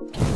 you